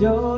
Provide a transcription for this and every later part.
Georgia.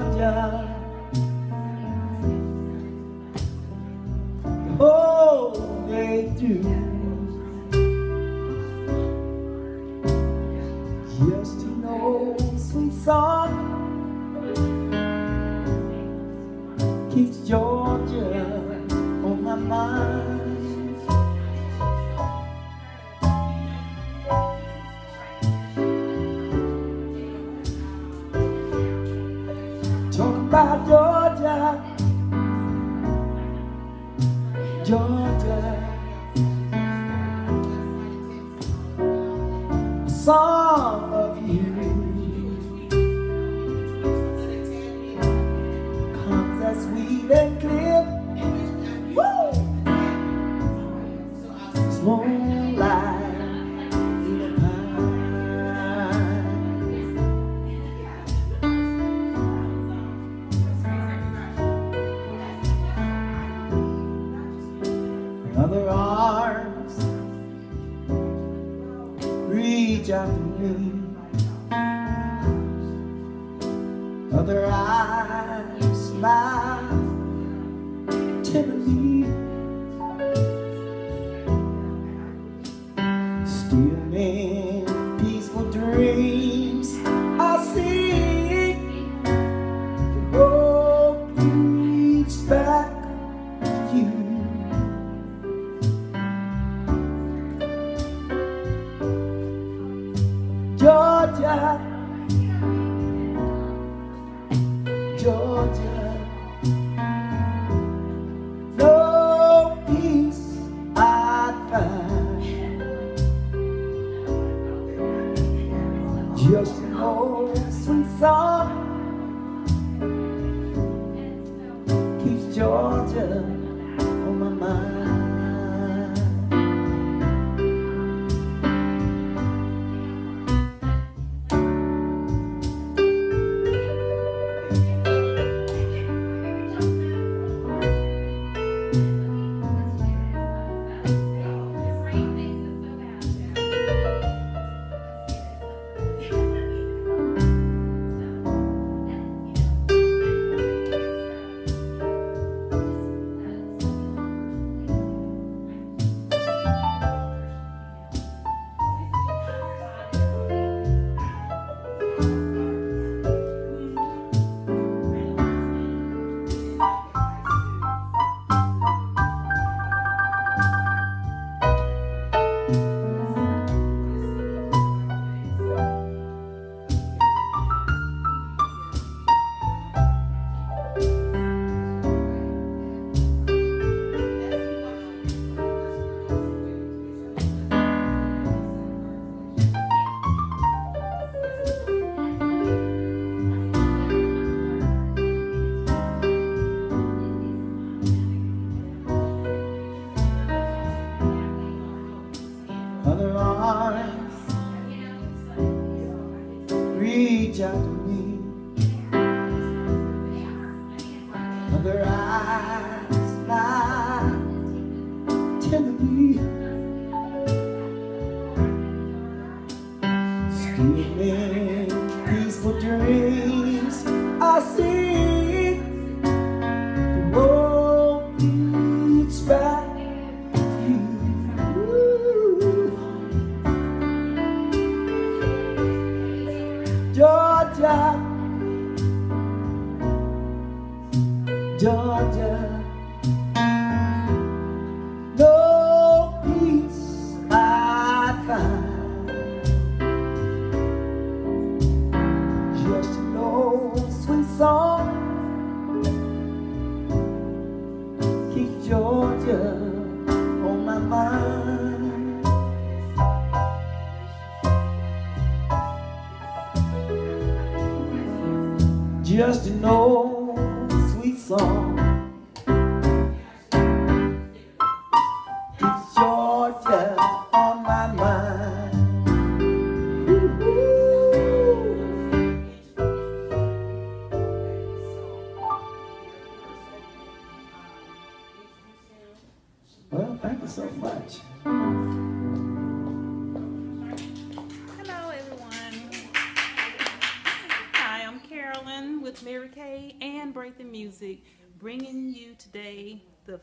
Today the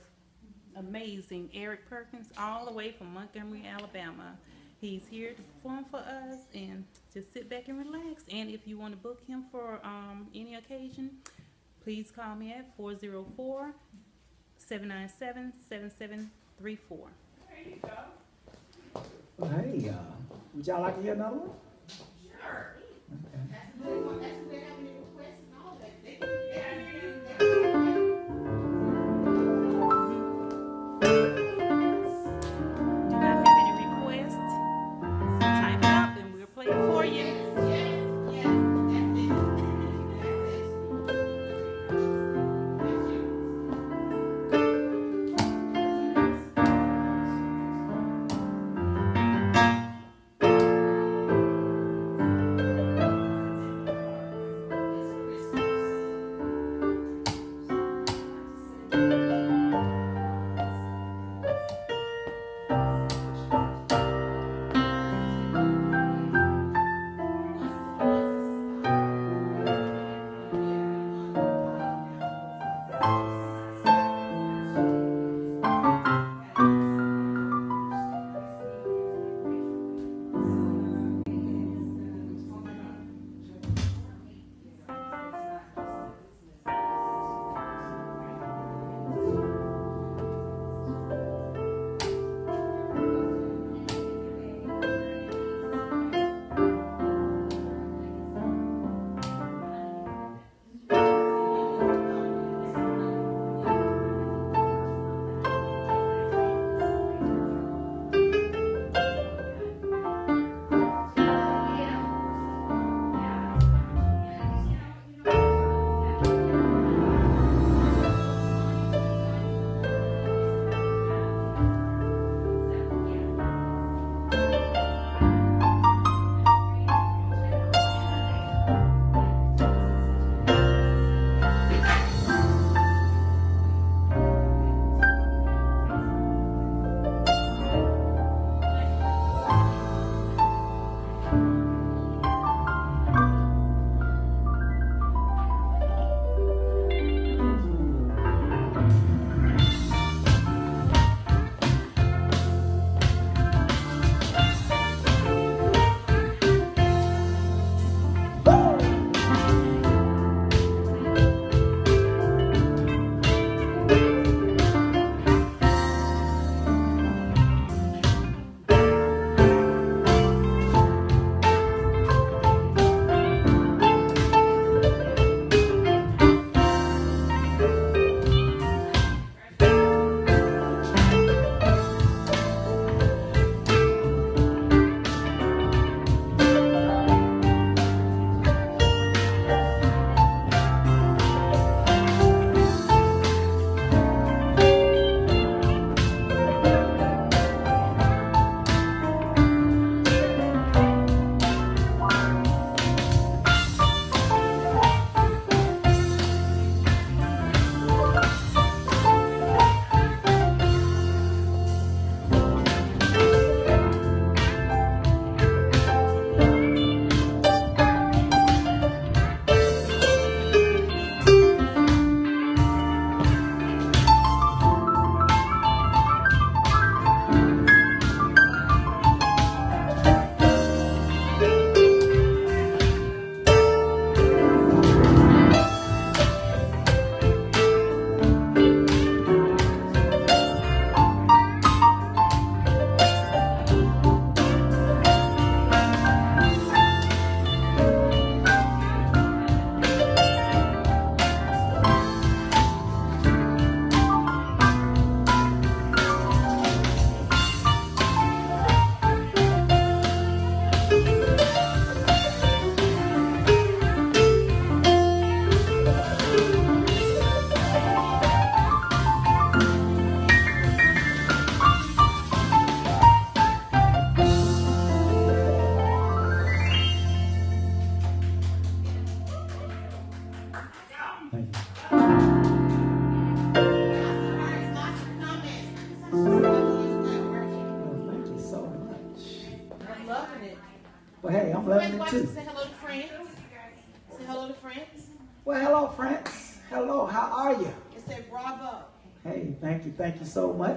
amazing Eric Perkins, all the way from Montgomery, Alabama. He's here to perform for us and just sit back and relax. And if you want to book him for um, any occasion, please call me at 404 797 7734. Well, hey, uh, would y'all like to hear another one? Sure. Okay.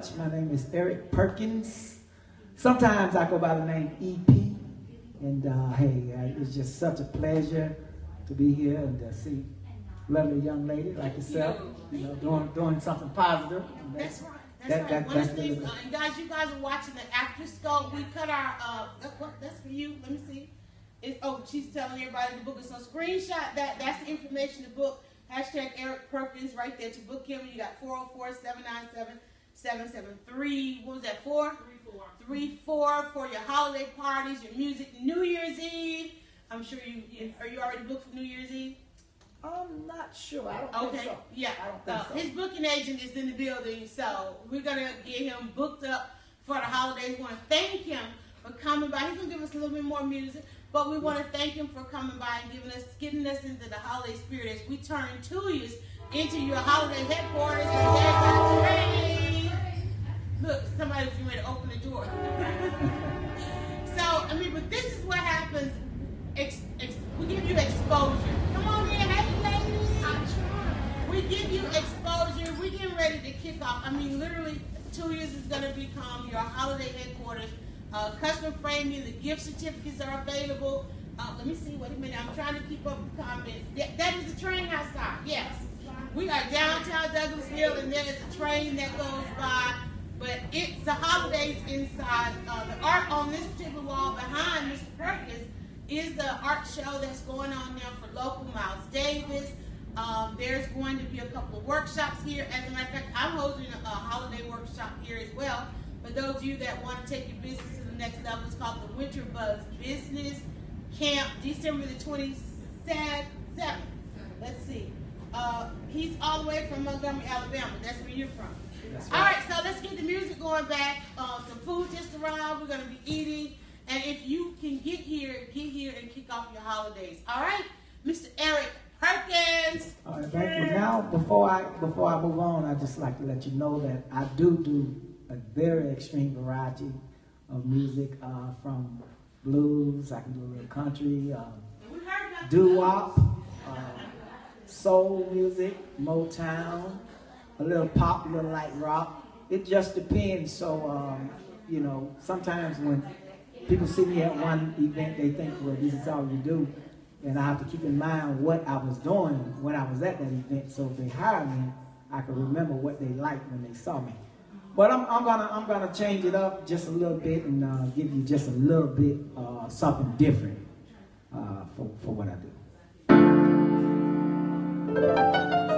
Much. My name is Eric Perkins. Sometimes I go by the name EP, and uh, hey, uh, it's just such a pleasure to be here and to see lovely young lady like yourself, you know, doing doing something positive. That's right. That's that- right. that- One of the things, uh, and guys, you guys are watching the after scope. We cut our, uh, that, what, that's for you. Let me see. It's, oh, she's telling everybody the book is so screenshot that. That's the information. The book hashtag Eric Perkins right there to book him. You got 404-797-773. What was that? Four. Three four. Three four for your holiday parties, your music, New Year's Eve. I'm sure you, you are you already booked for New Year's Eve. I'm not sure. I don't Okay, think so. yeah. I don't think Uh, so. His booking agent is in the building, so we're gonna get him booked up for the holidays. We want to thank him for coming by. He's gonna give us a little bit more music, but we want to thank him for coming by and giving us, getting us into the holiday spirit as we turn TUOIA into your holiday headquarters. And there's our train. Look, somebody's getting ready to open the door. so I mean, but this is what happens. Ex, ex, we give you exposure. Come on in, hey ladies. We give you exposure. We're getting ready to kick off. I mean, literally, TUOIA is going to become your holiday headquarters. Uh, custom framing, the gift certificates are available. Uh, let me see. Wait a minute. I'm trying to keep up with comments. That, that is the train outside. Yes. We are downtown Douglasville, and there is a train that goes by. But it's the holidays inside. Uh, the art on this particular wall behind Mr. Perkins is the art show that's going on now for local Miles Davis. Um, there's going to be a couple of workshops here. As a matter of fact, I'm holding a, a holiday workshop here as well. For those of you that want to take your business to the next level, it's called the Winter Buzz Business Camp, December the 27th. Let's see. Uh, he's all the way from Montgomery, Alabama. That's where you're from. All right. so let's get the music going back. Uh, some food just arrived. We're going to be eating. And if you can get here, get here and kick off your holidays. All right? Mr. Eric Perkins. All right, thank you. Now, before I before I move on, I'd just like to let you know that I do do a very extreme variety of music, uh, from blues. I can do a little country, um, We heard about doo wop, uh, soul music, Motown, a little pop, a little light rock. It just depends. So, um, you know, sometimes when people see me at one event, they think, well, this is all you do. And I have to keep in mind what I was doing when I was at that event. So if they hire me, I can remember what they liked when they saw me. But I'm, I'm gonna I'm gonna change it up just a little bit and uh, give you just a little bit uh, something different uh, for, for what I do.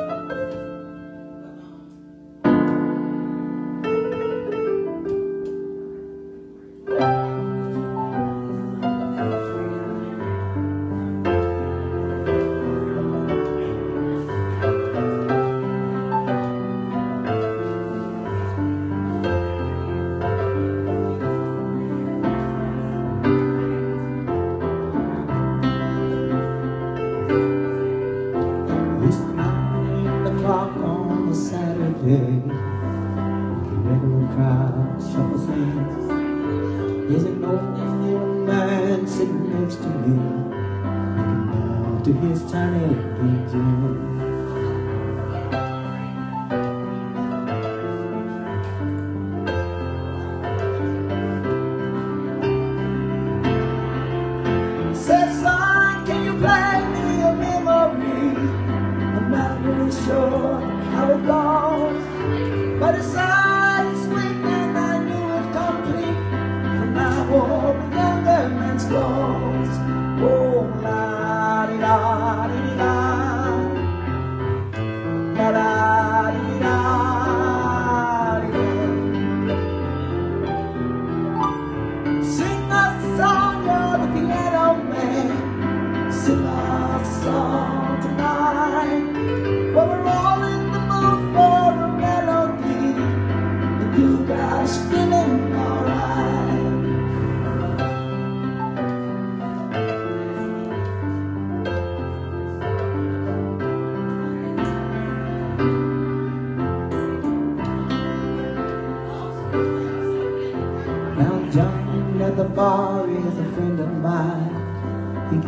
Da di da,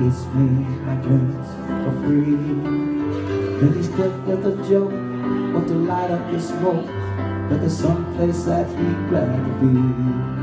it's me, my dreams for free. Then he's quick with a joke, want to light up the smoke, but there's someplace that he'd rather be.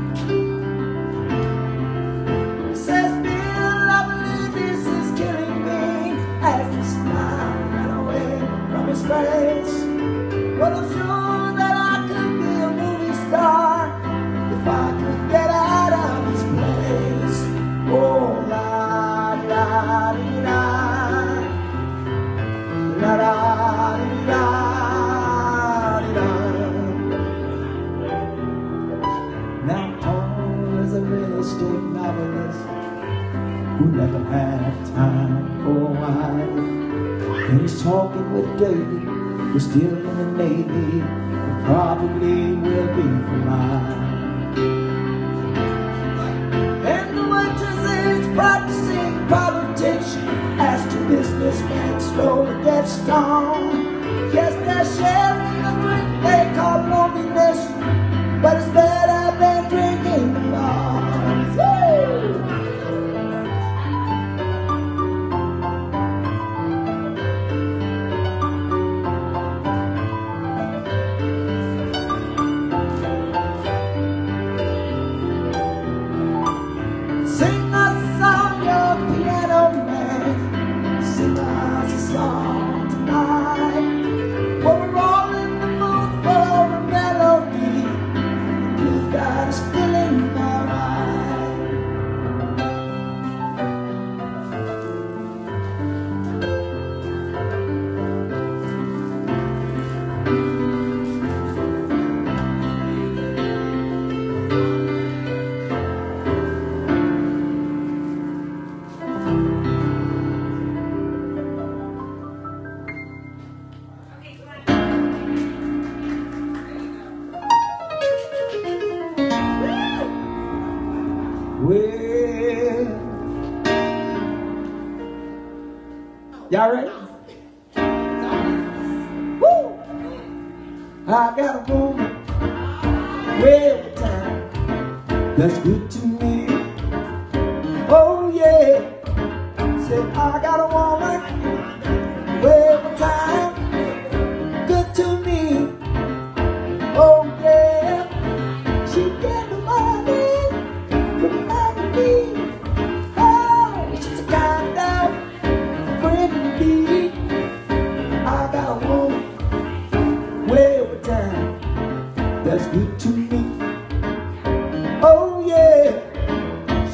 feeling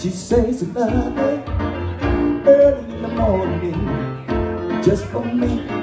She says she loves me early in the morning just for me.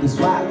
That's why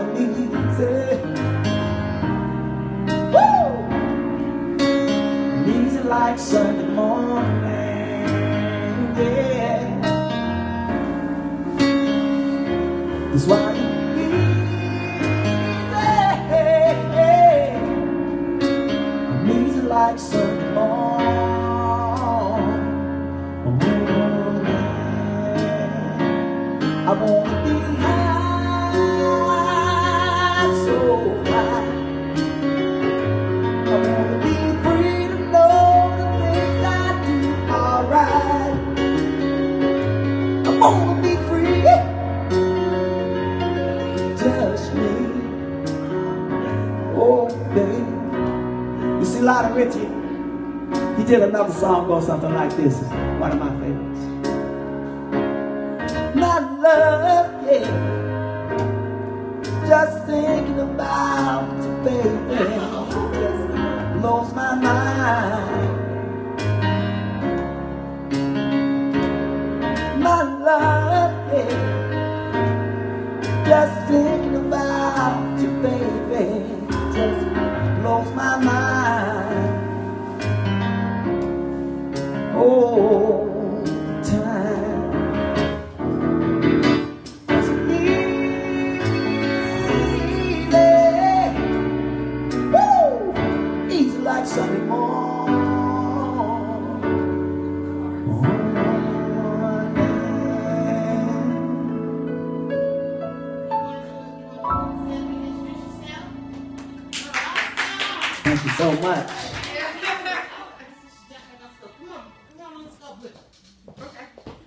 Thank you so much.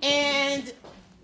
And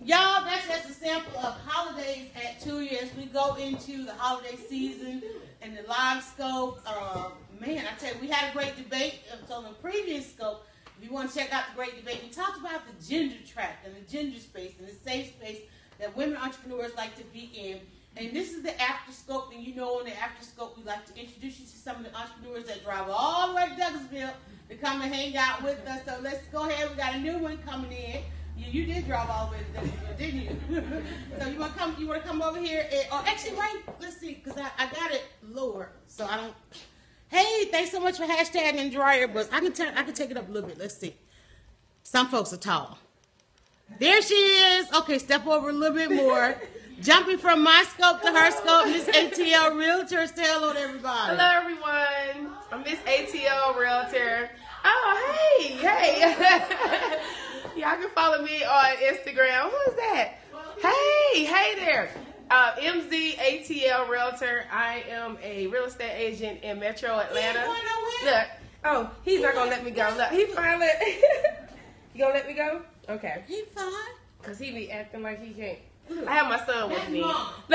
y'all, that's just a sample of holidays at TUOIA. We go into the holiday season and the live scope. Uh, man, I tell you, we had a great debate. uh, So in the previous scope, if you want to check out the great debate, we talked about the gender trap and the gender space and the safe space that women entrepreneurs like to be in. And this is the after scope, and you know in the after scope, we like to introduce you to some of the entrepreneurs that drive all the way to Douglasville to come and hang out with us. So let's go ahead. We got a new one coming in. You, you did drive all the way to Douglasville, didn't you? so you want to come? You want to come over here? And, oh, actually, wait. Let's see, because I, I got it lower, so I don't. Hey, thanks so much for hashtagging dryer, but I can tell I can take it up a little bit. Let's see. Some folks are tall. There she is. Okay, step over a little bit more. Jumping from my scope to her scope, Miss ATL Realtor. Say hello to everybody. Hello, everyone. I'm Miss ATL Realtor. Oh, hey, hey. Y'all can follow me on Instagram. Who is that? Hey, hey there. Uh, MZ ATL Realtor. I am a real estate agent in Metro Atlanta. Look. Oh, he's not gonna let me go. Look, he finally. you gonna let me go? Okay. He fine. Cause he be acting like he can't. I have my son with me.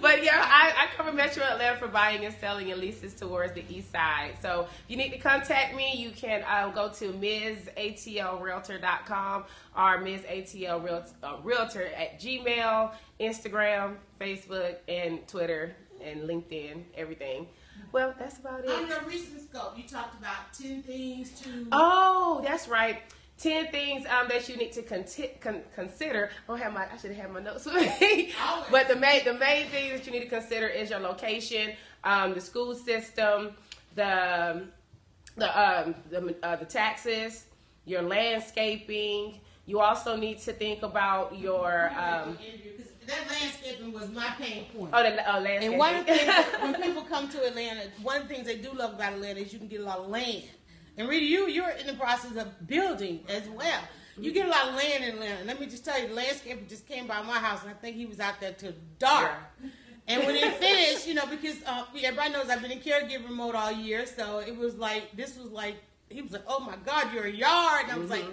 but yeah, I, I cover Metro Atlanta for buying and selling and leases towards the east side. So if you need to contact me, you can um, go to MsATLRealtor.com or Ms. ATL Real- uh, Realtor at Gmail, Instagram, Facebook, and Twitter. and LinkedIn, everything. Well, that's about it. On your recent scope, you talked about 10 things to. Oh, that's right. Ten things um, that you need to conti- con- consider. I don't have my. I should have had my notes with me. But the main the main thing that you need to consider is your location, um, the school system, the the um, the, uh, the taxes, your landscaping. You also need to think about your um, that landscaping was my pain point. oh the uh, landscaping. And one of the things, when people come to Atlanta, one of the things they do love about Atlanta is you can get a lot of land. And Rita, you you're in the process of building as well. You get a lot of land in Atlanta. Let me just tell you, the landscaper just came by my house, and I think he was out there till dark. And when he finished, you know, because uh, everybody knows I've been in caregiver mode all year, so it was like this was like he was like, "Oh my God, you're a yard," and I was like,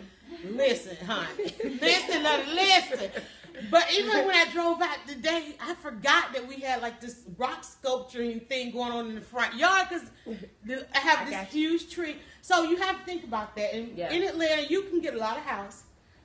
"Listen, honey, listen, listen." But even when I drove out today, I forgot that we had like this rock sculpturing thing going on in the front yard because I have this you. huge tree. So you have to think about that. And Yeah. in Atlanta, you can get a lot of house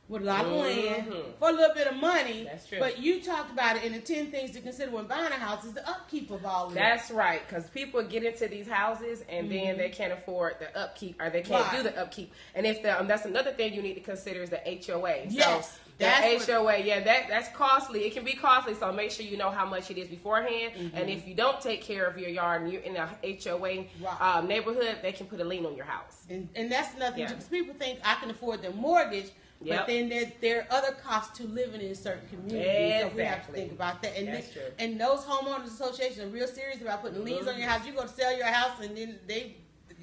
with a lot of land Mhm. for a little bit of money. That's true. But you talked about it, in the ten things to consider when buying a house is the upkeep of all of that. That's right, because people get into these houses and then they can't afford the upkeep or they can't Mm-hmm. Right. do the upkeep. And if the um, that's another thing you need to consider is the HOA. Yes, so that's the HOA, yeah, that that's costly. It can be costly, so make sure you know how much it is beforehand. Mm-hmm. And if you don't take care of your yard and you're in a HOA Right. um, neighborhood, they can put a lien on your house. And, and that's nothing Yeah. because people think I can afford the mortgage, Yep. but then there, there are other costs to living in certain communities. So we have to think about that. And true. and those homeowners associations are real serious about putting liens on your house. You're going to sell your house, and then they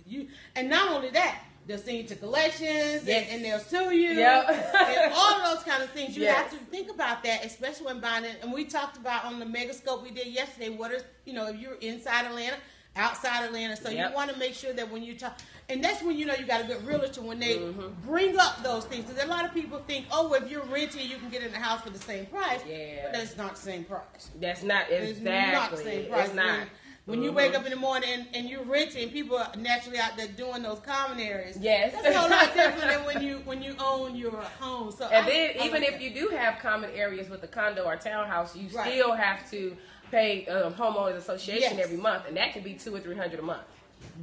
you. And not only that, they'll send you to collections, Yes. and, and they'll sue you, Yep. and all kind of things. You Yes. have to think about that, especially when buying it. And we talked about on the megascope we did yesterday. What is you know if you're inside Atlanta, outside Atlanta, so Yep. you want to make sure that when you talk, and that's when you know you got a good realtor when they Mm-hmm. bring up those things. Because a lot of people think, oh, if you're renting, you can get in the house for the same price. Yeah. but that's not the same price. That's not It's exactly. not the same price. It's not. When, when you wake up in the morning and, and you're renting, people are naturally out there doing those common areas. Yes. that's a whole lot different than when you when you own your home. So And I- then I even like if that. you do have common areas with a condo or townhouse, you Right. still have to pay um, homeowners association Yes. every month, and that can be two or three hundred a month,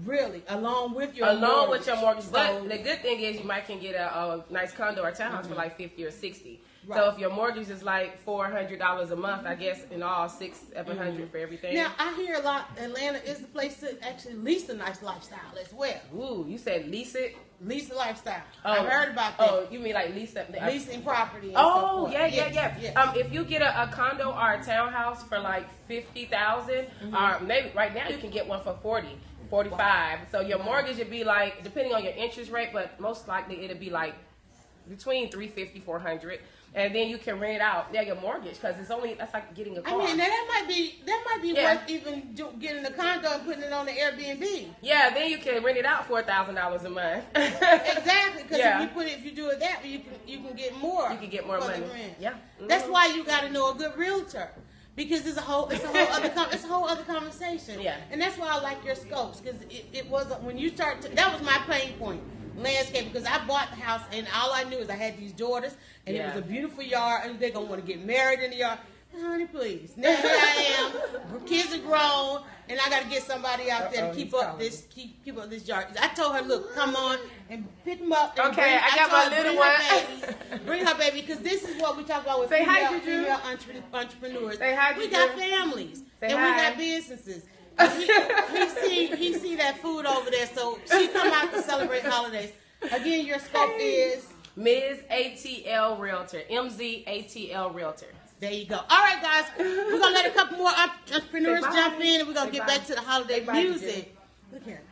really along with your along mortgage. with your mortgage. But So- the good thing is you might can get a, a nice condo or townhouse for like fifty or sixty. So if your mortgage is like four hundred dollars a month, I guess in all six seven hundred for everything. Now I hear a lot. Atlanta is the place to actually lease a nice lifestyle as well. Ooh, you said lease it. Lease a lifestyle. Oh, I've heard about that. Oh, you mean like lease up? Leasing property. And so Oh forth. yeah, yeah, yeah. yes. Um, if you get a, a condo or a townhouse for like fifty thousand, mm-hmm. or maybe right now you can get one for 40, 45. So your mortgage would be like depending on your interest rate, but most likely it'll be like between 350 400 and then you can rent it out. Yeah, your mortgage because it's only that's like getting a I car. mean, now that might be that might be Yeah. worth even do, getting the condo and putting it on the Airbnb. yeah, then you can rent it out for a thousand dollars a month. Exactly, because Yeah. if you put it, if you do it that way, you can you can get more. You can get more money. Yeah. That's Mhm. why you got to know a good realtor. Because it's a whole, it's a whole other, com- it's a whole other conversation. Yeah. And that's why I like your scopes because it, it wasn't when you start. To, that was my pain point, landscape. Because I bought the house and all I knew is I had these daughters and it was a beautiful yard and they're gonna want to get married in the yard. Honey, please. Now here I am. Kids are grown, and I got to get somebody out there Uh-oh, to keep up this keep keep up this yard. I told her, look, come on and pick them up. and Okay, bring- I got told my her, little bring her one. baby. Bring her baby, because this is what we talk about with Say female, Juju. female entre- entrepreneurs. Say hi, we got families Say and hi. we got businesses. He, he see he see that food over there, so she come out to celebrate holidays. Again, your scope is Ms. ATL Realtor, MZ ATL Realtor. there. You go. All right, guys, we're gonna let a couple more entrepreneurs jump in, and we're gonna Say get bye. back to the holiday Say bye, music. Look here.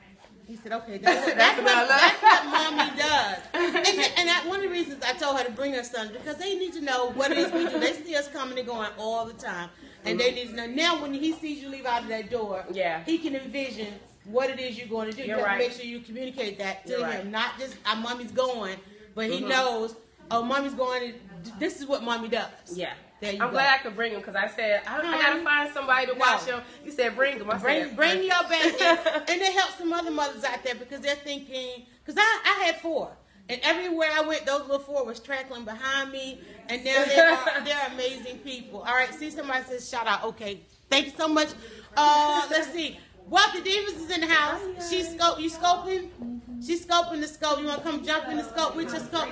He said, "Okay, that's, what- That's that's, what, that's what mommy does." And, and that, one of the reasons I told her to bring her son because they need to know what it is we do. They see us coming and going all the time, and they need to know. Now, when he sees you leave out of that door, Mm-hmm. Yeah. he can envision what it is you're going to do. You're you have right. to make sure you communicate that to You're him, right. not just "our mommy's going," but he Mhm. knows, "Oh, mommy's going. This is what mommy does." Yeah. I'm go. glad I could bring him because I said I, I gotta find somebody to No. watch him. You said bring him. I Bring, said, bring your baby, and, and it helps some other mothers out there because they're thinking. Because I, I had four, and everywhere I went, those little four was trackling behind me, and now they are they're amazing people. All right, see somebody says shout out. Okay, Thank you so much. Uh, let's see. Wealthy Divas is in the house. She's scope. You scoping? She's scoping the scope. You want to come jump in the scope with your scope?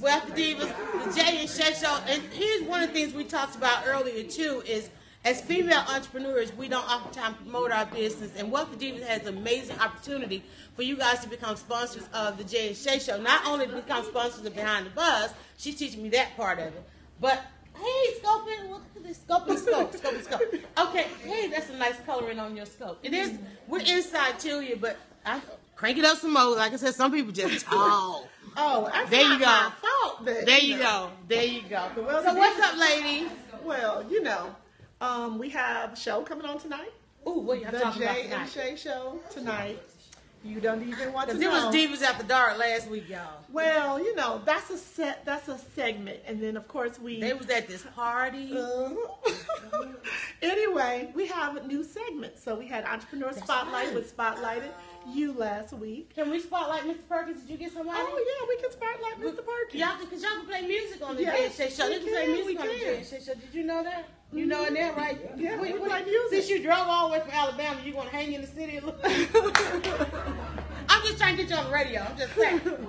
Wealthy Divas, the Jay and Shay Show. And here's one of the things we talked about earlier too is as female entrepreneurs, we don't oftentimes promote our business. And Wealthy Divas has an amazing opportunity for you guys to become sponsors of the Jay and Shay Show. Not only to become sponsors of Behind the Buzz, she's teaching me that part of it, but Hey, scoping, look at this scoping scope, scoping scope. Okay, hey, that's a nice coloring on your scope. It is. We're inside to you, but I crank it up some more. Like I said, some people just talk. Oh, that's There you go. my fault. That, There you know. go. There you go. So what's up, lady? Well, you know, um, we have a show coming on tonight. Ooh, what y'all The Jay and? Shay show tonight. You don't even want to Because it was Divas After Dark last week, y'all. Well, you know, that's a set. That's a segment, and then of course we. They was at this party. Uh, anyway, we have a new segment. So we had Entrepreneur Spotlight right. with Spotlighted you last week. Can we spotlight Mr. Perkins? Did you get somebody? Oh yeah, we can spotlight Mr. Perkins. Y'all, because y'all can play music on the Yes, Jay Show. we They can play music we on the. Jay and Show. Did you know that? You mm-hmm. know it now, right? Yeah, we What- play music. Since you drove all the way from Alabama, you gonna hang in the city and look? I'm just trying to get you on the radio. I'm just saying.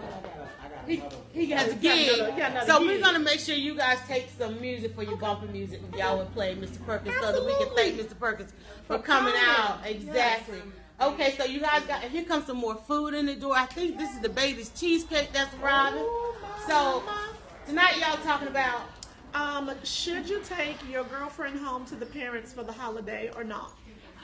He, he has a gig. another- he got another So we're gonna make sure you guys take some music for your bumper music if y'all would play Mr. Perkins so that we can thank Mr. Perkins for coming coming. out. Exactly. Okay, so you guys got here comes some more food in the door. I think this is the baby's cheesecake that's arriving. So tonight y'all talking about Um, should you take your girlfriend home to the parents for the holiday or not?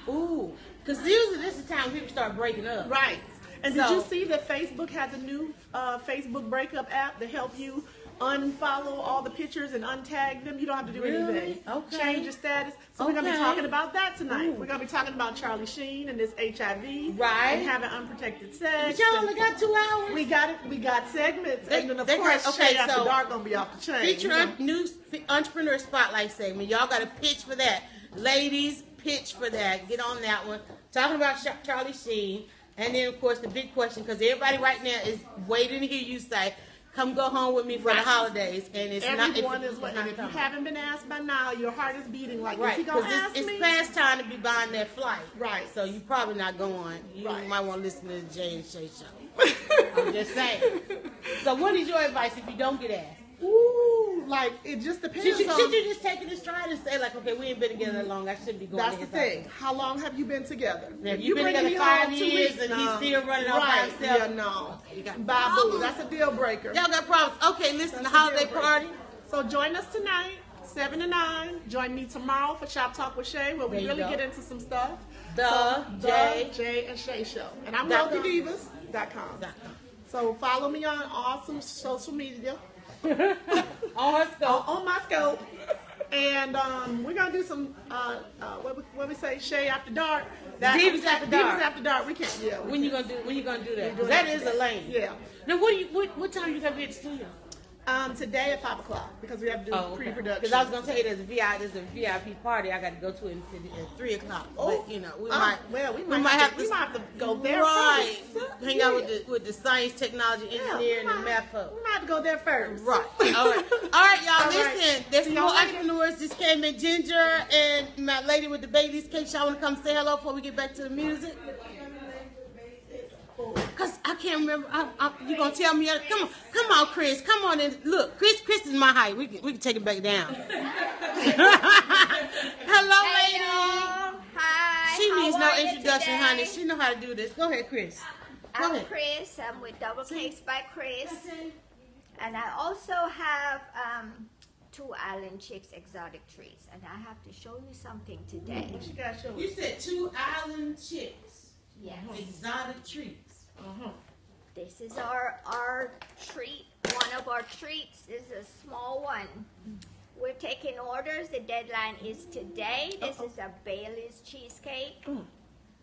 ooh, because usually this is the time people start breaking up. Right. And did you see that Facebook has a new uh, Facebook breakup app to help you unfollow all the pictures and untag them? You don't have to do Really? anything. Okay. Change your status. So we're gonna be talking about that tonight. Ooh. We're gonna be talking about Charlie Sheen and this HIV. Right. And having unprotected sex. Y'all only got two hours. we got it. We got segments, They- and then of course, got- okay, After so- Dark gonna be off the chain. Feature you know. un- new entrepreneur spotlight segment. Y'all got to pitch for that. Ladies, pitch for that. Get on that one. Talking about Charlie Sheen. And then, of course, the big question, because everybody right now is waiting to hear you say, come go home with me for Right. the holidays. And it's not, Everyone it's, is not and if you haven't been asked by now, your heart is beating like, Right, is he because gonna ask it's, me? it's past time to be buying that flight. Right. So you probably not going. You Right. might want to listen to the Jay and Shay show. I'm just saying. So what is your advice if you don't get asked? Ooh, like it just depends Should you, on. should you just take it in stride and say like, okay, we ain't been together that long. I shouldn't be going. That's the thing. house. How long have you been together? Now, If you been together me five years weeks, and he's still running off by right. himself. Yeah, no. You got Bye, boo. That's a deal breaker. Y'all got problems. Okay, listen, the That's holiday party. So join us tonight, seven to nine. Join me tomorrow for Shop Talk with Shay, where we you really go. get into some stuff. The so, Jay. the Jay and Shay Show, and I'm Dot com. wealthydivas.com. Dot com. So follow me on all some social media. On her scope. on my scope. And um, we're gonna do some uh, uh, what, we, what we say, Shay after dark. Divas After Dark. Divas after dark. We can't. Yeah. we When you gonna do? When you gonna do that? that that is a lane. Yeah. Now, what do you? What, what time you gonna be at the studio? Um, today at five o'clock because we have to do pre-production. Because Oh, I was gonna tell you there's a VIP, there's a VIP party I got to go to in, at three o'clock. Oh. but you know, we Oh, might. well, we might have to- we might have to go there Right. first. Hang out with the with the science, technology, Yeah, engineering, we and might- math folks. We might have to go there first. Right. All right. All right, y'all. All right. Listen, there's See more y'all entrepreneurs. Just came in, Ginger and my lady with the Bailey's cake. Y'all want to come say hello before we get back to the music? Cause I can't remember. I, I, you gonna tell me? Come on, come on, Chris. Come on and look. Chris, Chris is my height. We can, we can take it back down. hello, Hey, lady. y'all. Hi. She how needs no you introduction, today? honey. She know how to do this. Go ahead, Chris. Go I'm ahead. Chris. I'm with Double Cakes by Chris. And I also have um, two Island Chicks exotic trees. And I have to show you something today. She got show You said two island chicks, Yes. Uh-huh. exotic treats. Uh-huh. This is our, our treat. One of our treats is a small one. Mm-hmm. We're taking orders. The deadline is today. This is a Bailey's cheesecake. Mm.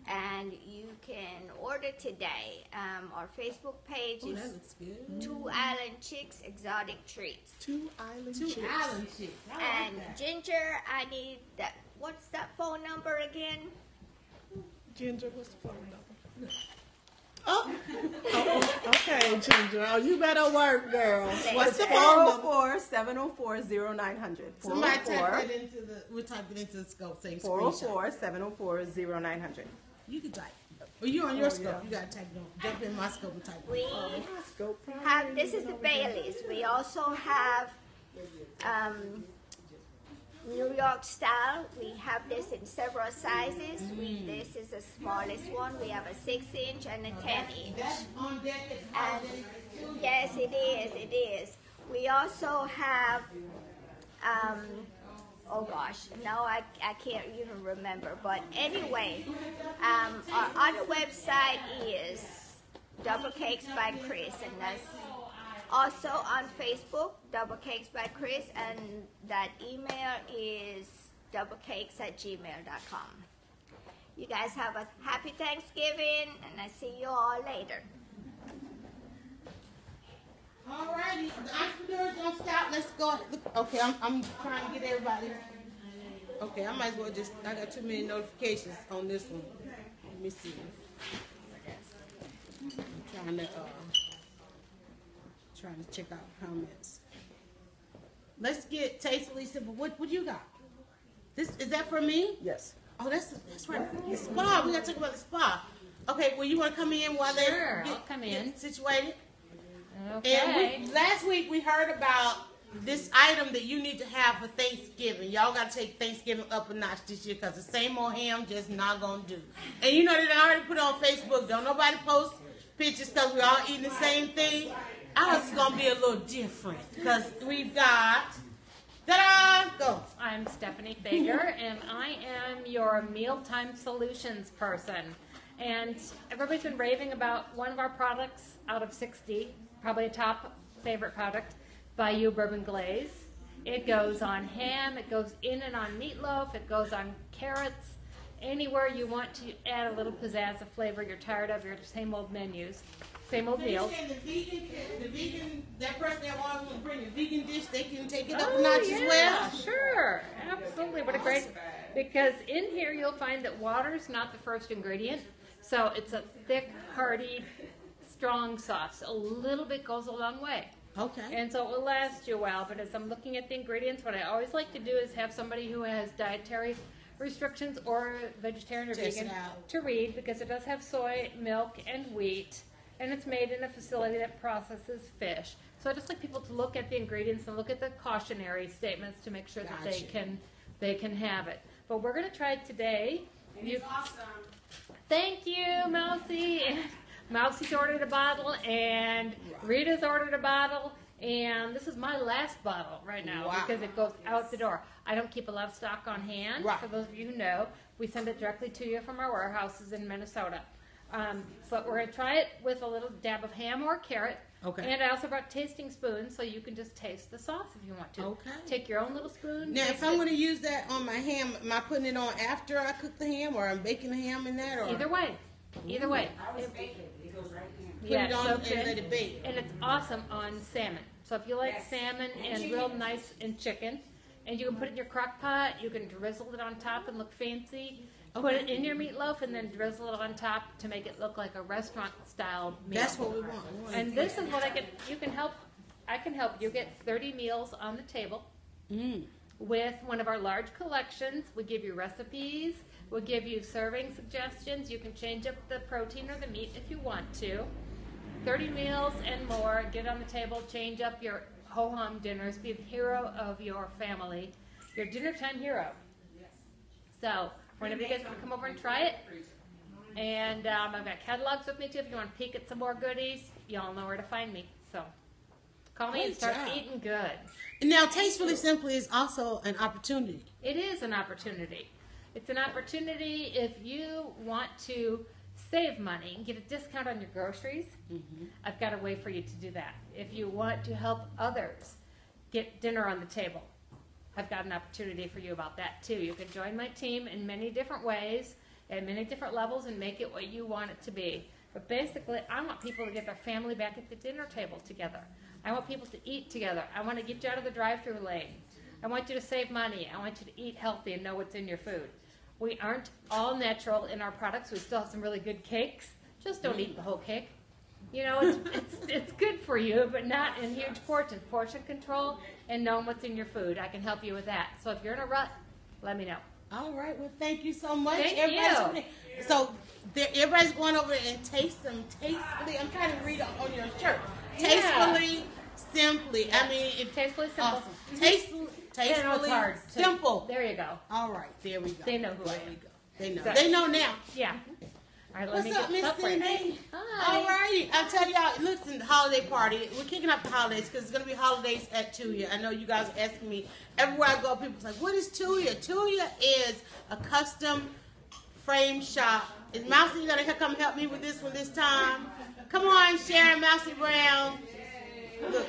And you can order today. Um, our Facebook page Oh, is that looks good. Two Island Chicks Exotic Treats. two island Two chicks. island chicks. I like And that. Ginger, I need that. What's that phone number again? Ginger, what's the phone number? Oh, Okay, Ginger. Oh, you better work, girl. What's the phone number? 404 704 0900. Somebody type 404 that into the. We'll type it into the scope. Same screenshot. 404 704 0900. You can type. Well, you on your scope. You gotta type it on. Jump in my scope and type it. We have, this is the Baileys. We also have um, New York style. We have this in several sizes. We, this is the smallest one. We have a 6 inch and a 10 inch. That's on deck. It's And yes, it is, it is. We also have, um, oh gosh, no, I, I can't even remember. But anyway, um, our other website is Double Cakes by Chris, and that's also on Facebook, Double Cakes by Chris, and that email is doublecakes at gmail.com. You guys have a happy Thanksgiving, and I see you all later. Alrighty, the entrepreneurs don't stop. Let's go. Okay, I'm, I'm trying to get everybody. Okay, I might as well just. I got too many notifications on this one. Let me see. I'm trying to uh, trying to check out comments. Let's get tastefully simple. What what you got? This is that for me? Yes. Oh, that's that's right. The spa. We gotta talk about the spa. Okay, well, you want to come in while they get, I'll come get in. situated? Okay. And we, last week we heard about this item that you need to have for Thanksgiving. Y'all got to take Thanksgiving up a notch this year because the same old ham just not gonna do. And you know that I already put it on Facebook. Don't nobody post pictures because we all eating the same thing. Ours is gonna be a little different because we've got. Ta-da! Go. I'm Stephanie Fager, and I am your mealtime solutions person. And everybody's been raving about one of our products out of 60, probably a top favorite product, Bayou Bourbon Glaze. It goes on ham, it goes in and on meatloaf, it goes on carrots, anywhere you want to add a little pizzazz of flavor you're tired of your same old menus, same old So you the vegan, the vegan, that person that wants to bring a vegan dish, they can take it up a Oh, notch yeah, as well. Sure, absolutely. What a great because in here you'll find that water is not the first ingredient, so it's a thick, hearty, strong sauce. A little bit goes a long way, Okay. and so it will last you a while. But as I'm looking at the ingredients, what I always like to do is have somebody who has dietary restrictions or vegetarian or Test it vegan out. to read because it does have soy, milk, and wheat, and it's made in a facility that processes fish. So I just like people to look at the ingredients and look at the cautionary statements to make sure that they Gotcha. can they can have it. But we're going to try it today. You- Thank you, Mousy. Mousie's ordered a bottle, and Rita's ordered a bottle, and this is my last bottle right now Wow. because it goes out the door. I don't keep a lot of stock on hand. Right. For those of you who know, we send it directly to you from our warehouses in Minnesota. Um, but we're going to try it with a little dab of ham or carrot. Okay. And I also brought tasting spoons so you can just taste the sauce if you want to. Okay. Take your own little spoon. Now, if I'm it. going to use that on my ham, am I putting it on after I cook the ham, or I'm baking the ham in that, or Either way. Either way. It- put yeah, it on soaked and in. let it bake? And it's awesome on salmon. So if you like salmon and real nice and chicken, and you can put it in your crock pot, you can drizzle it on top and look fancy. Put it in your meatloaf and then drizzle it on top to make it look like a restaurant style meal. That's what we want. We want And this is what I can. You can help. I can help you get 30 meals on the table Mm. with one of our large collections. We give you recipes. We'll give you serving suggestions. You can change up the protein or the meat if you want to. 30 meals and more. Get on the table. Change up your ho hum dinners. Be the hero of your family. Your dinner time hero. So, whenever you guys want to come over and try it, and um, I've got catalogs with me too. If you want to peek at some more goodies, y'all know where to find me. So, call me and start job. eating good. Now, Tastefully Simple is also an opportunity. It is an opportunity. It's an opportunity if you want to save money and get a discount on your groceries. I've got a way for you to do that. If you want to help others get dinner on the table, I've got an opportunity for you about that too. You can join my team in many different ways, at many different levels, and make it what you want it to be. But basically, I want people to get their family back at the dinner table together. I want people to eat together. I want to get you out of the drive-through lane. I want you to save money. I want you to eat healthy and know what's in your food. We aren't all natural in our products. We still have some really good cakes. Just don't mm-hmm. eat the whole cake. You know, it's, it's, it's good for you, but not in huge portions. Portion control and knowing what's in your food. I can help you with that. So if you're in a rut, let me know. All right. Well, thank you so much. Thank Everybody's- you. So there, everybody's going over and taste them tastefully. I'm trying to read on on your shirt. Yeah. Tastefully, simply. I mean, if Tastefully simple. uh, tastefully, They know tastefully, hard. to- simple. There you go. All right. There we go. They know who I There am. we go. They know. Exactly. They know now. Yeah. All right, let What's me up, get Miss up for you. Cindy? Hi. All righty. I tell y'all, listen, the holiday party. We're kicking off the holidays because it's gonna be holidays at TUOIA. I know you guys are asking me everywhere I go. People's like, "What is TUOIA?" TUOIA is a custom frame shop. Is Mousy gonna come help me with this one this time? Come on, Sharon Mousy Brown. Look,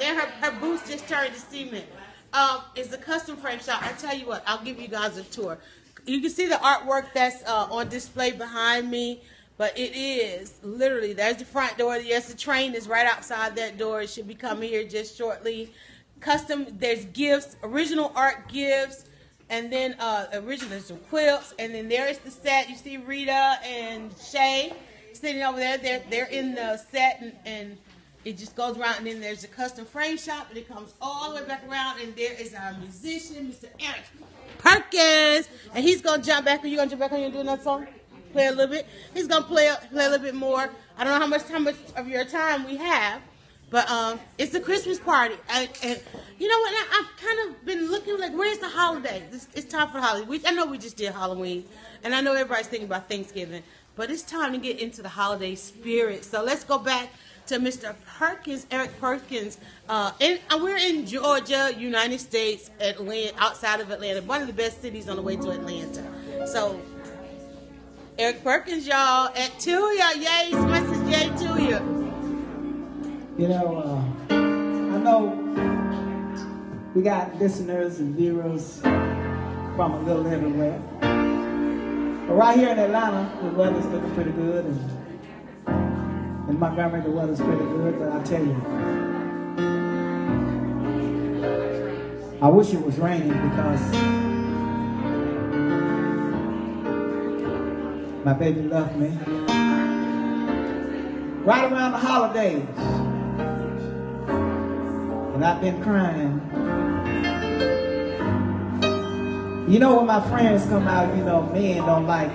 now her, her boots just turned to cement. Um, it's a custom frame shop. I tell you what, I'll give you guys a tour. You can see the artwork that's uh, on display behind me, but it is literally there's the front door. Yes, the train is right outside that door. It should be coming here just shortly. Custom, there's gifts, original art gifts, and then uh, original some quilts, and then there is the set. You see Rita and Shay sitting over there. They're they're in the set and. and it just goes around, and then there's a custom frame shop, and it comes all the way back around, and there is our musician, Mr. Eric Perkins, and he's gonna jump back. Are you gonna jump back on and do another song? Play a little bit. He's gonna play play a little bit more. I don't know how much how much of your time we have, but um, it's a Christmas party, and, and you know what? I, I've kind of been looking like, where's the holiday? It's, it's time for the holiday. We, I know we just did Halloween, and I know everybody's thinking about Thanksgiving, but it's time to get into the holiday spirit. So let's go back to Mr. Perkins, Eric Perkins. Uh, and we're in Georgia, United States, Atlanta, outside of Atlanta, one of the best cities on the way to Atlanta. So, Eric Perkins, y'all, at TUOIA. Yay, message yay TUOIA. You know, uh, I know we got listeners and viewers from a little everywhere. But right here in Atlanta, the weather's looking pretty good, and in Montgomery, the weather's pretty good. But I tell you, I wish it was raining because my baby left me. Right around the holidays. And I've been crying. You know when my friends come out, you know, men don't like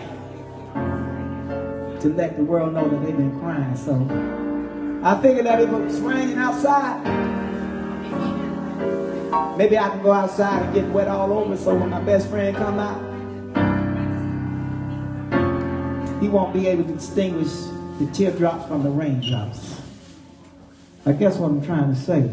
to let the world know that they've been crying. So I figured that if it was raining outside, maybe I can go outside and get wet all over so when my best friend come out, he won't be able to distinguish the teardrops from the raindrops. I guess what I'm trying to say.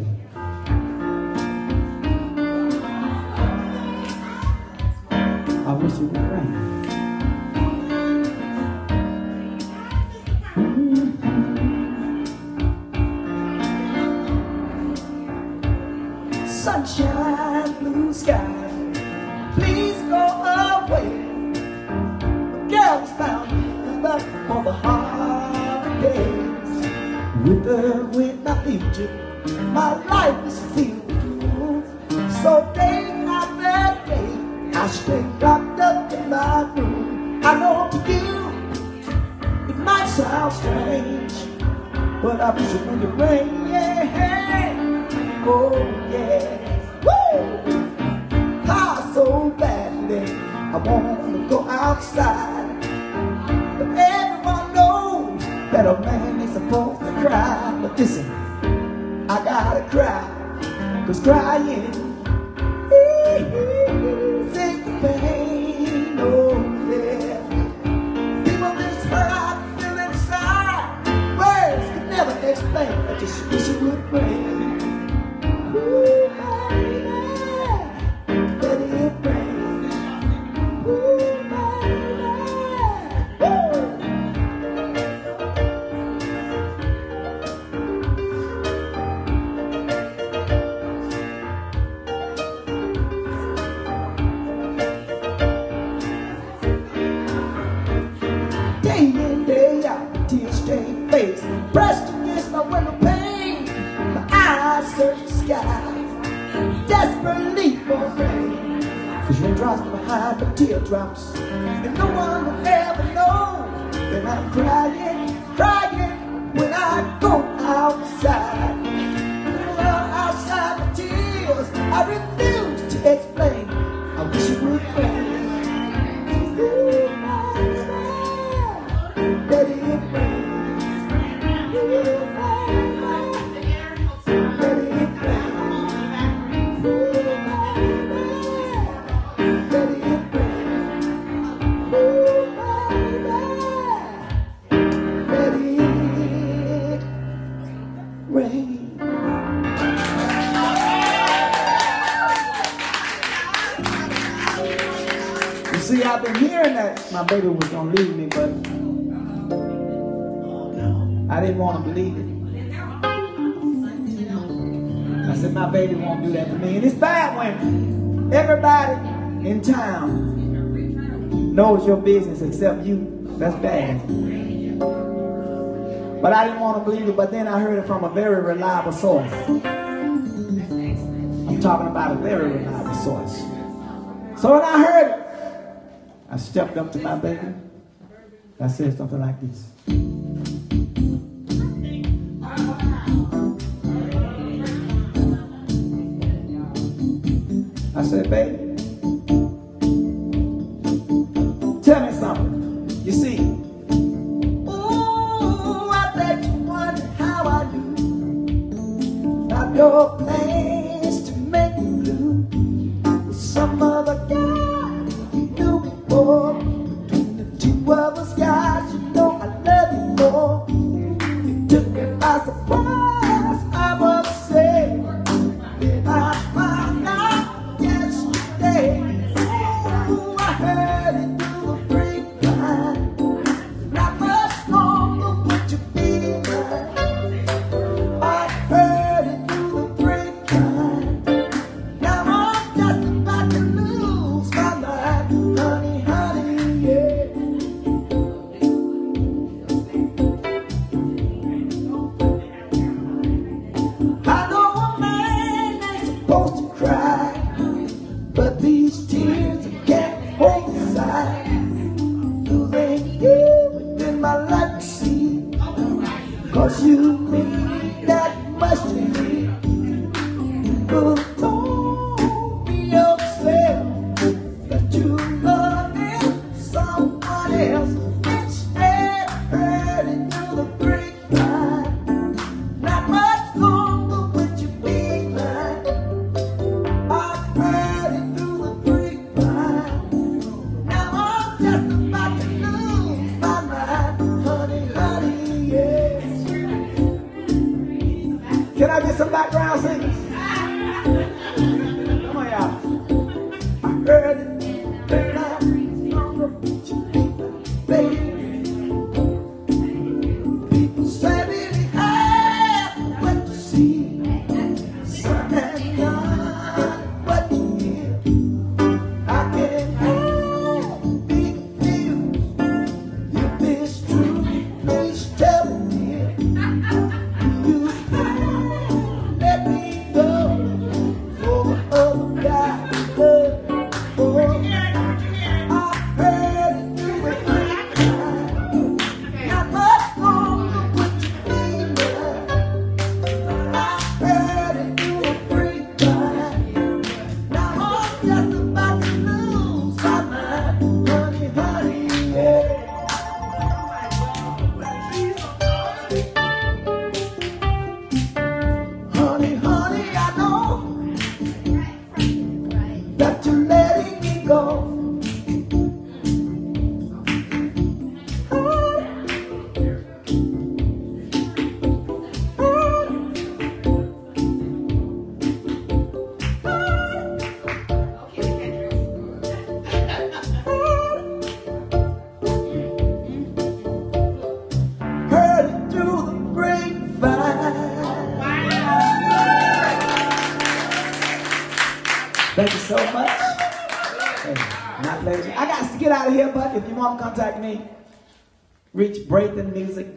With wind I future, my life is filled. So day after day, I stay locked up in my room. I know to you, it might sound strange, but I wish it would rain. Yeah, oh yeah, woo! High so badly, I wanna go outside. But everyone knows that a man cry. But listen, I gotta cry, cause crying is the pain, oh yeah. People just hurt I feel inside. Words can never explain. I just wish it would rain. baby was gonna leave me, but I didn't want to believe it. I said, my baby won't do that for me. And it's bad when everybody in town knows your business except you. That's bad. But I didn't want to believe it, but then I heard it from a very reliable source. I'm talking about a very reliable source. So when I heard it, I stepped up to my baby. I said something like this. I said, baby,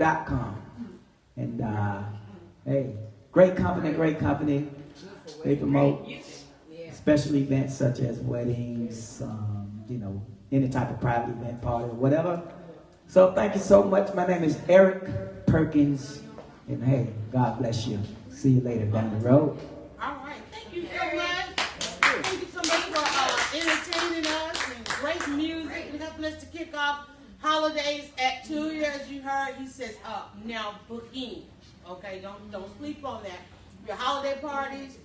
Confident.com. And uh, hey, great company, great company. They promote special events such as weddings, um, you know, any type of private event party or whatever. So thank you so much. My name is Eric Perkins. And hey, God bless you. See you later down the road. All right. Thank you so much. Thank you so much for uh, entertaining us and great music. And helping us to kick off Holidays at TUOIA, you heard, he says up. Now book in. Okay, don't don't sleep on that. Your holiday parties,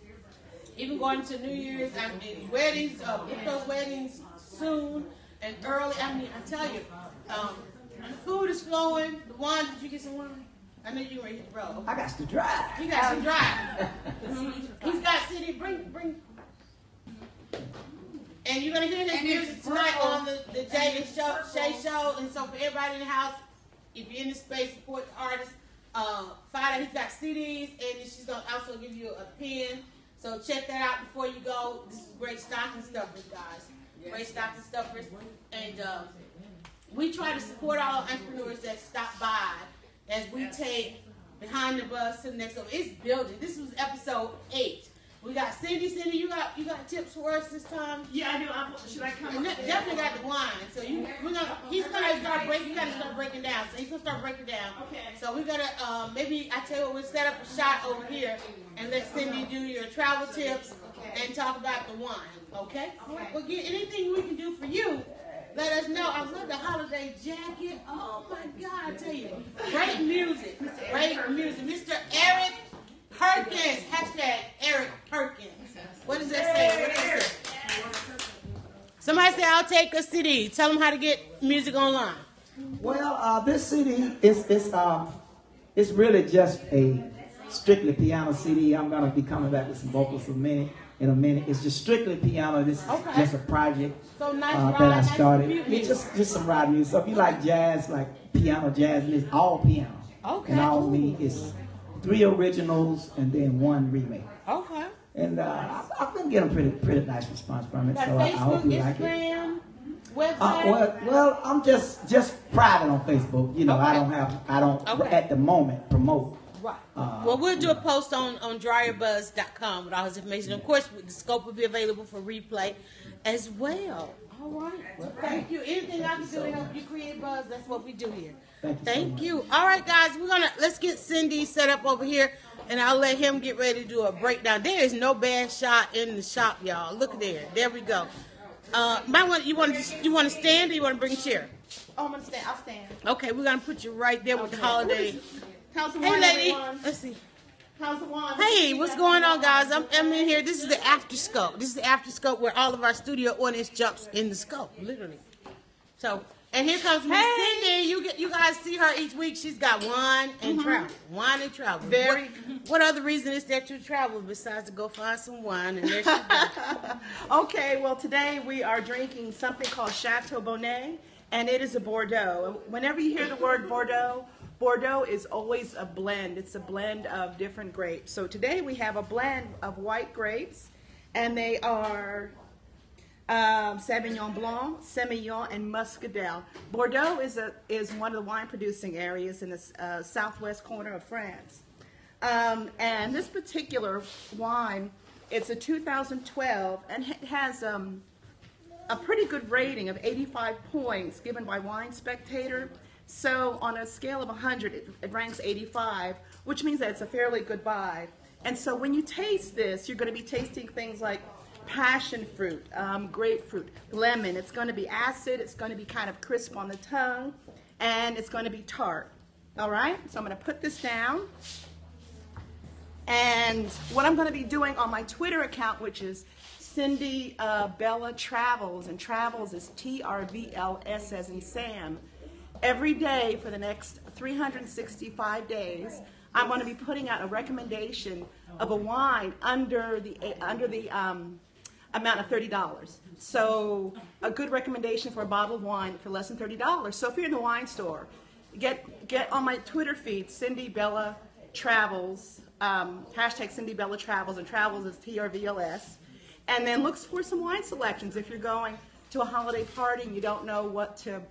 even going to New Year's, I mean, weddings, uh, book those weddings soon and early. I mean, I tell you, um, food is flowing. The wine, did you get some wine? I know you were here, bro. I got to drive. You got to drive. He's got city. Bring, bring. And you're gonna hear his music tonight on the the Jay and Show, Shay Show. And so for everybody in the house, if you're in the space, support the artist. Uh, Friday he's got CDs, and she's gonna also give you a pen. So check that out before you go. This is great stocking stuffers, guys. Great stocking stuffers, and uh, we try to support all entrepreneurs that stop by as we take Behind the Buzz to the next level. It's building. This was episode eight. We got Cindy. Cindy, you got you got tips for us this time? Yeah, I do. I'm, should I come? And up there? definitely got the wine. So you, we're gonna. He's gonna start breaking. You gotta start breaking down. So he's gonna start breaking down. Okay. So we're gonna um, maybe I tell you what we'll set up a shot over here and let Cindy do your travel tips and talk about the wine. Okay. Right. Well, get anything we can do for you. Let us know. I love the holiday jacket. Oh my God! I tell you, great music. Great music, Mr. Eric Perkins. Hashtag Eric Perkins. What does that say? What that say? Somebody say, I'll take a CD. Tell them how to get music online. Well, uh, this CD is is um, it's really just a strictly piano CD. I'm gonna be coming back with some vocals in a minute. In a minute, it's just strictly piano. This is Okay. just a project So nice uh, ride, that I started. It's just just some ride music. So if you like jazz, like piano jazz, it's all piano. Okay. And all me is three originals and then one remake. Okay. And uh, I- I've been getting pretty pretty nice response from it. So I, I hope you like it. Instagram, website. Uh, well, well, I'm just just private on Facebook. You know, I don't have, I don't Okay. at the moment promote. Right. Uh, well, we'll do a post on, on dryerbuzz.com with all his information. Of course, the scope will be available for replay as well. All right. Well, thank you. Anything I can do to help you create buzz, that's what we do here. Thank you Thank much. you. All right, guys, we're gonna let's get Cindy set up over here, and I'll let him get ready to do a breakdown. There is no bad shot in the shop, y'all. Look there. There we go. Uh, might want you want to you want to stand or you want to bring a chair? Oh, I'm gonna stand. I'll stand. Okay, we're gonna put you right there with the holiday. How's the Hey, wine, lady. everyone? Let's see. How's the wine? Hey, what's going on, guys? I'm, I'm in here. This is the after scope. This is the after scope where all of our studio audience jumps in the scope, literally. So, and here comes Miss Cindy. You get, you guys see her each week. She's got wine and travel, wine and travel. Mm-hmm. Very- What, what other reason is there to travel besides to go find some wine? And there she goes. okay, well, today we are drinking something called Chateau Bonnet, and it is a Bordeaux. Whenever you hear the word Bordeaux, Bordeaux is always a blend. It's a blend of different grapes. So today we have a blend of white grapes, and they are um, Sauvignon Blanc, Semillon, and Muscadelle. Bordeaux is a is one of the wine producing areas in the uh, southwest corner of France. Um, and this particular wine, it's a 2012, and it has um, a pretty good rating of 85 points given by Wine Spectator. So on a scale of 100, it, it ranks 85, which means that it's a fairly good buy. And so when you taste this, you're going to be tasting things like passion fruit, um, grapefruit, lemon. It's going to be acid. It's going to be kind of crisp on the tongue, and it's going to be tart. All right. So I'm going to put this down. And what I'm going to be doing on my Twitter account, which is Cindy uh, Bella Travels, and Travels is T R V L S as in Sam. Every day for the next 365 days, I'm going to be putting out a recommendation of a wine under the under the um, amount of thirty dollars. So a good recommendation for a bottle of wine for less than thirty dollars. So if you're in the wine store, get get on my Twitter feed, Cindy Bella Travels, um, hashtag Cindy Bella Travels, and Travels is T R V L S, and then look for some wine selections if you're going to a holiday party and you don't know what to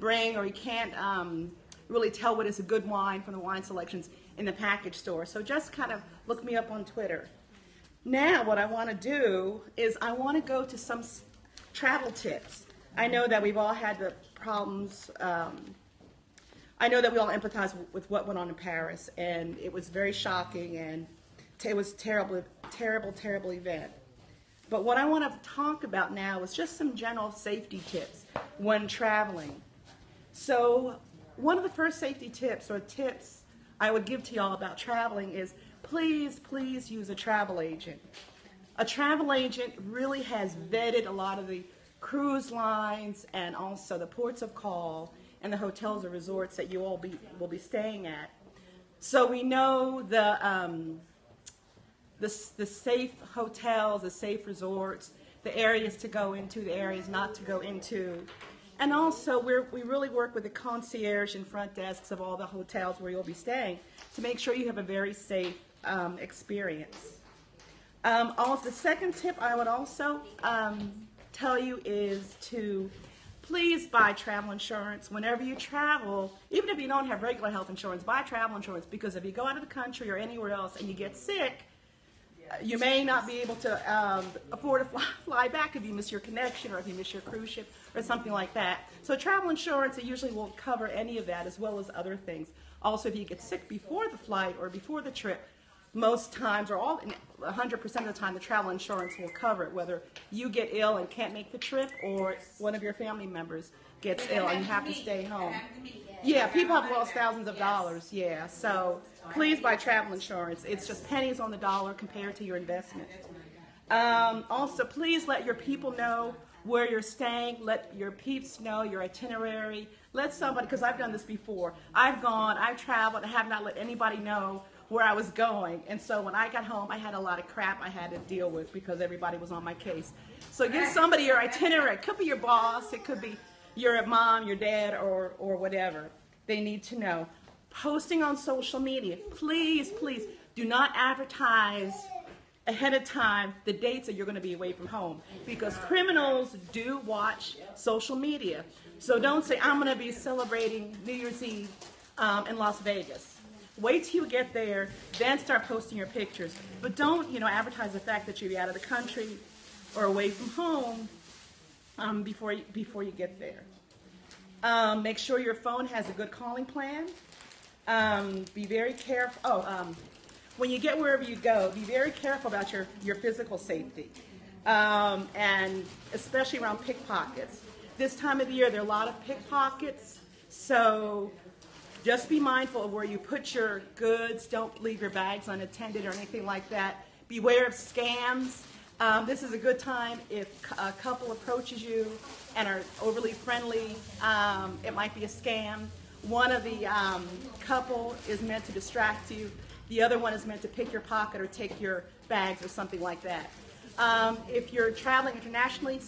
bring or you can't um, really tell what is a good wine from the wine selections in the package store. So just kind of look me up on Twitter. Now, what I want to do is I want to go to some travel tips. I know that we've all had the problems. Um, I know that we all empathize with what went on in Paris, and it was very shocking, and it was terrible, terrible, terrible event. But what I want to talk about now is just some general safety tips when traveling. So, one of the first safety tips or tips I would give to y'all about traveling is please, please use a travel agent. A travel agent really has vetted a lot of the cruise lines and also the ports of call and the hotels or resorts that you all be, will be staying at. So we know the, um, the, the safe hotels, the safe resorts, the areas to go into, the areas not to go into. And also, we really work with the concierge and front desks of all the hotels where you'll be staying to make sure you have a very safe um, experience. Um, also, the second tip I would also um, tell you is to please buy travel insurance whenever you travel. Even if you don't have regular health insurance, buy travel insurance because if you go out of the country or anywhere else and you get sick, you may not be able to um, afford to fly, fly back if you miss your connection or if you miss your cruise ship or something like that. So travel insurance, it usually won't cover any of that as well as other things. Also, if you get sick before the flight or before the trip, most times or all 100% of the time the travel insurance will cover it whether you get ill and can't make the trip or one of your family members gets ill and you have to stay home. yeah. People have lost thousands of dollars yeah so please buy travel insurance. It's just pennies on the dollar compared to your investment. Um, also please let your people know where you're staying. Let your peeps know your itinerary. Let somebody because i've done this before. I've gone i've traveled and have not let anybody know where I was going. And so when I got home, I had a lot of crap I had to deal with because everybody was on my case. So give somebody your itinerary. It could be your boss, it could be your mom, your dad, or, or whatever. They need to know. Posting on social media. Please, please do not advertise ahead of time the dates that you're going to be away from home because criminals do watch social media. So don't say, I'm going to be celebrating New Year's Eve um, in Las Vegas. Wait till you get there, then start posting your pictures. But don't, you know, advertise the fact that you'll be out of the country or away from home um, before, you, before you get there. Um, make sure your phone has a good calling plan. Um, be very careful. Oh, um, when you get wherever you go, be very careful about your, your physical safety, um, and especially around pickpockets. This time of the year, there are a lot of pickpockets, so just be mindful of where you put your goods. Don't leave your bags unattended or anything like that. Beware of scams. Um, this is a good time if a couple approaches you and are overly friendly. Um, it might be a scam. One of the um, couple is meant to distract you. The other one is meant to pick your pocket or take your bags or something like that. Um, if you're traveling internationally,